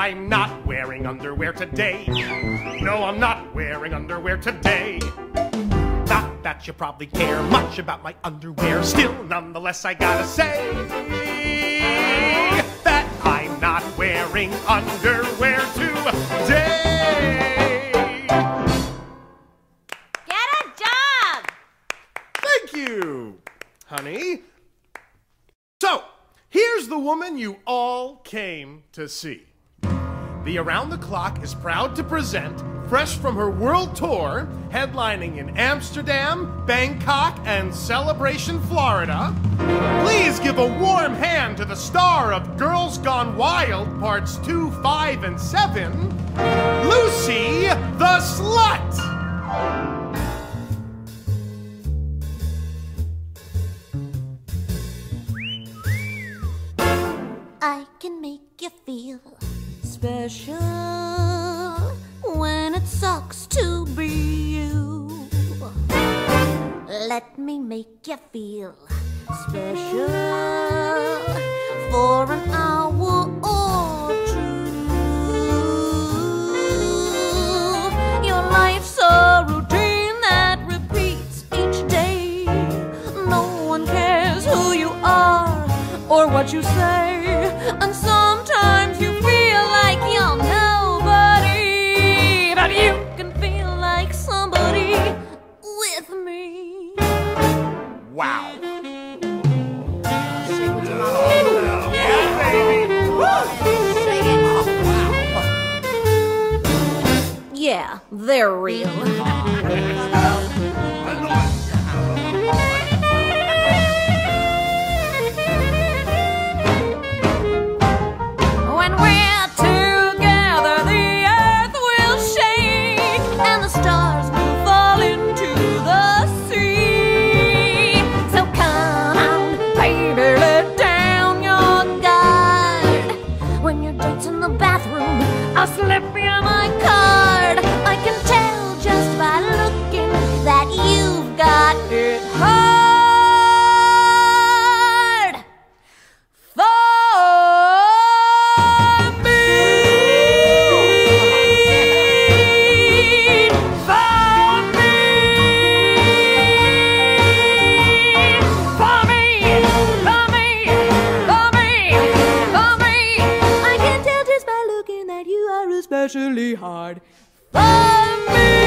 I'm not wearing underwear today. No, I'm not wearing underwear today. Not that you probably care much about my underwear. Still, nonetheless, I gotta say that I'm not wearing underwear today. Get a job! Thank you, honey. So, here's the woman you all came to see. The Around the Clock is proud to present, fresh from her world tour, headlining in Amsterdam, Bangkok, and Celebration, Florida. Please give a warm hand to the star of Girls Gone Wild, parts 2, 5, and 7, Lucy the Slut. I can make you feel special when it sucks to be you. Let me make you feel special for an hour or two. Your life's a routine that repeats each day. No one cares who you are or what you say. And sometimes Wow. Yeah, they're real. slip you my card. I can tell just by looking that you've got it hard. especially hard for me.